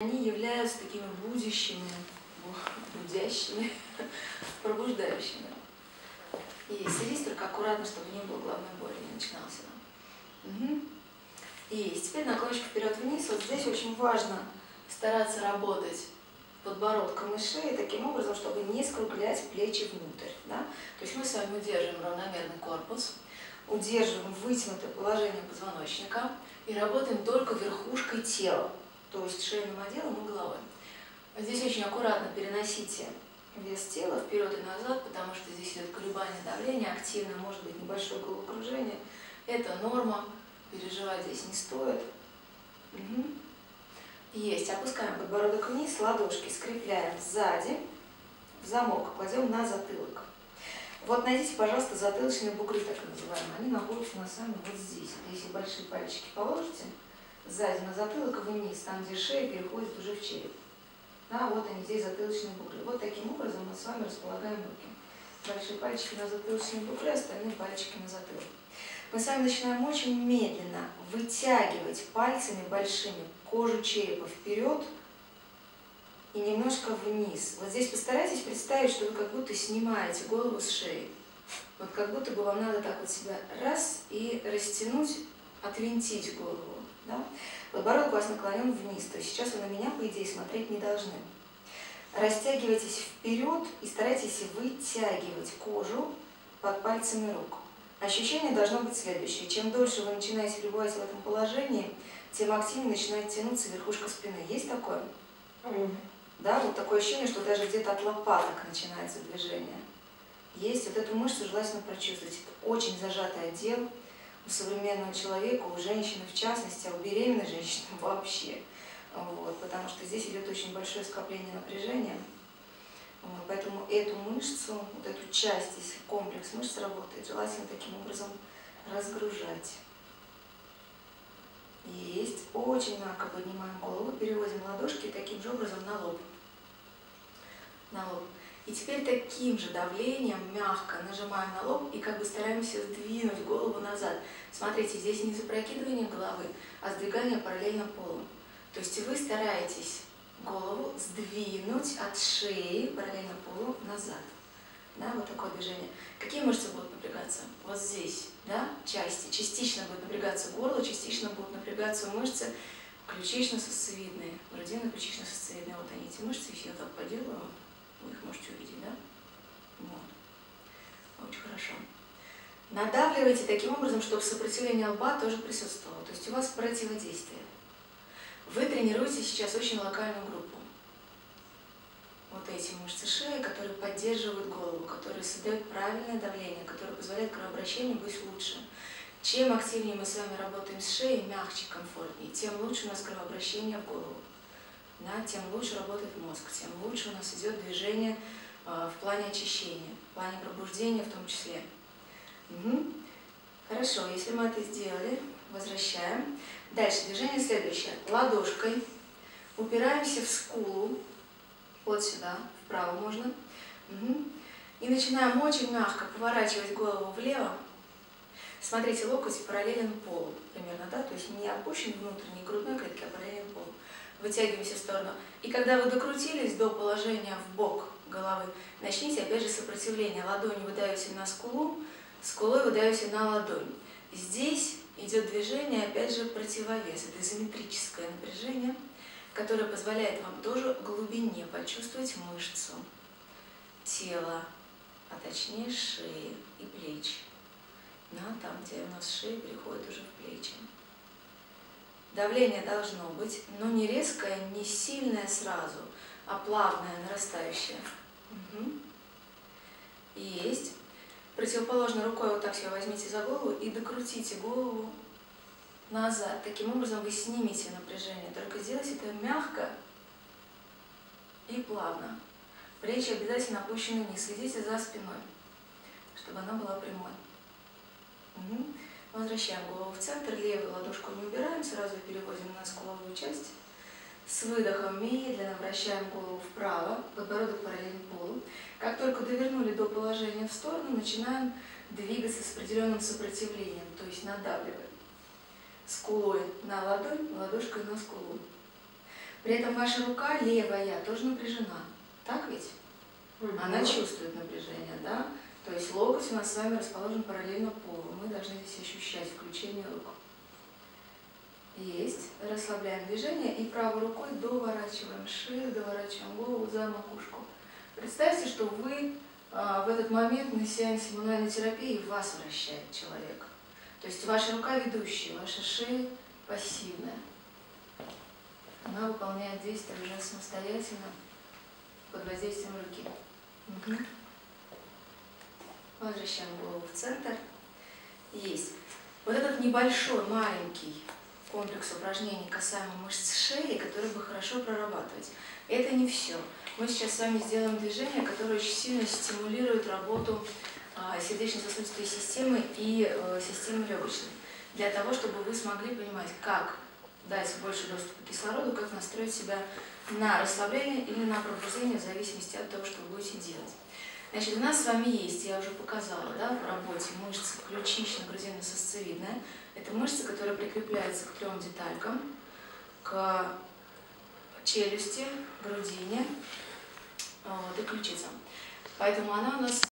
Они являются такими будущими, будящими, пробуждающими. И садись только аккуратно, чтобы не было головной боли, не начинался. Угу. И теперь наклончик вперед-вниз. Вот здесь очень важно стараться работать подбородком и шеей таким образом, чтобы не скруглять плечи внутрь. Да? То есть мы с вами удерживаем равномерный корпус, удерживаем вытянутое положение позвоночника и работаем только верхушкой тела то есть шейным отделом и головой. Здесь очень аккуратно переносите вес тела вперед и назад, потому что здесь идет колебание давления, активно может быть небольшое головокружение. Это норма, переживать здесь не стоит. Угу. Есть. Опускаем подбородок вниз, ладошки скрепляем сзади, в замок, кладем на затылок. Вот найдите, пожалуйста, затылочные бугры, так называемые. Они находятся на самом вот здесь. Если большие пальчики положите, сзади на затылок вниз, там, где шея переходит уже в череп. Да, вот они здесь затылочные бугры. Вот таким образом мы с вами располагаем руки. Большие пальчики на затылочные бугры, остальные пальчики на затылок. Мы с вами начинаем очень медленно вытягивать пальцами большими кожу черепа вперед и немножко вниз. Вот здесь постарайтесь представить, что вы как будто снимаете голову с шеи. Вот как будто бы вам надо так вот себя раз и растянуть, отвинтить голову. Да? Подбородок у вас наклонен вниз, то есть сейчас вы на меня, по идее, смотреть не должны. Растягивайтесь вперед и старайтесь вытягивать кожу под пальцами рук. Ощущение должно быть следующее. Чем дольше вы начинаете пребывать в этом положении, тем активнее начинает тянуться верхушка спины. Есть такое? Mm. Да, вот такое ощущение, что даже где-то от лопаток начинается движение. Есть. Вот эту мышцу желательно прочувствовать. Это очень зажатый отдел у современного человека, у женщины в частности, а у беременной женщины вообще. Вот, потому что здесь идет очень большое скопление напряжения. Вот, поэтому эту мышцу, вот эту часть, если комплекс мышц работает, желательно таким образом разгружать. Есть. Очень мягко поднимаем голову, переводим ладошки таким же образом на лоб. На лоб. И теперь таким же давлением мягко нажимаем на лоб и как бы стараемся сдвинуть голову назад. Смотрите, здесь не запрокидывание головы, а сдвигание параллельно полу. То есть вы стараетесь голову сдвинуть от шеи параллельно полу назад. Да, вот такое движение. Какие мышцы будут напрягаться? Вот здесь, да, части. Частично будет напрягаться горло, частично будут напрягаться мышцы ключично-сосцевидные, грудино-ключично-сосцевидные. Вот они, эти мышцы, если я так поделаю, вы их можете увидеть, да? Вот. Очень хорошо. Надавливайте таким образом, чтобы сопротивление лба тоже присутствовало. То есть у вас противодействие. Вы тренируете сейчас очень локальную группу. Вот эти мышцы шеи, которые поддерживают голову, которые создают правильное давление, которые позволяют кровообращению быть лучше. Чем активнее мы с вами работаем с шеей, мягче, комфортнее, тем лучше у нас кровообращение в голову да, тем лучше работает мозг, тем лучше у нас идет движение э, в плане очищения, в плане пробуждения в том числе. Угу. Хорошо, если мы это сделали, возвращаем. Дальше движение следующее. Ладошкой упираемся в скулу, вот сюда, вправо можно. Угу. И начинаем очень мягко поворачивать голову влево. Смотрите, локоть параллелен полу примерно, да, то есть не опущен внутренней грудной клетки, а параллелен полу вытягиваемся в сторону. И когда вы докрутились до положения в бок головы, начните опять же сопротивление. Ладонью вы на скулу, скулой вы на ладонь. Здесь идет движение, опять же, противовес. Это изометрическое напряжение, которое позволяет вам тоже в глубине почувствовать мышцу тела, а точнее шеи и плеч. Да, там, где у нас шея переходит уже в плечи. Давление должно быть, но не резкое, не сильное сразу, а плавное, нарастающее. Угу. Есть. Противоположной рукой вот так себя возьмите за голову и докрутите голову назад. Таким образом вы снимете напряжение. Только сделайте это мягко и плавно. Плечи обязательно опущены вниз. Следите за спиной, чтобы она была прямой. Угу. Возвращаем голову в центр, левую ладошку не убираем, сразу переводим на скуловую часть. С выдохом медленно вращаем голову вправо, подбородок параллельно полу. Как только довернули до положения в сторону, начинаем двигаться с определенным сопротивлением, то есть надавливаем. Скулой на ладонь, ладошкой на скулу. При этом ваша рука левая тоже напряжена. Так ведь? Она чувствует напряжение, да? То есть локоть у нас с вами расположен параллельно полу. Мы должны здесь ощущать включение рук. Есть. Расслабляем движение и правой рукой доворачиваем шею, доворачиваем голову за макушку. Представьте, что вы а, в этот момент на сеансе мануальной терапии вас вращает человек. То есть ваша рука ведущая, ваша шея пассивная. Она выполняет действия уже самостоятельно под воздействием руки. Угу. Возвращаем голову в центр. Есть. Вот этот небольшой, маленький комплекс упражнений касаемо мышц шеи, которые бы хорошо прорабатывать. Это не все. Мы сейчас с вами сделаем движение, которое очень сильно стимулирует работу а, сердечно-сосудистой системы и э, системы легочной. Для того, чтобы вы смогли понимать, как дать больше доступа к кислороду, как настроить себя на расслабление или на пробуждение в зависимости от того, что вы будете делать. Значит, у нас с вами есть, я уже показала, да, в работе мышцы ключично-грузино-сосцевидная. Это мышца, которая прикрепляется к трем деталькам, к челюсти, грудине вот, и ключицам. Поэтому она у нас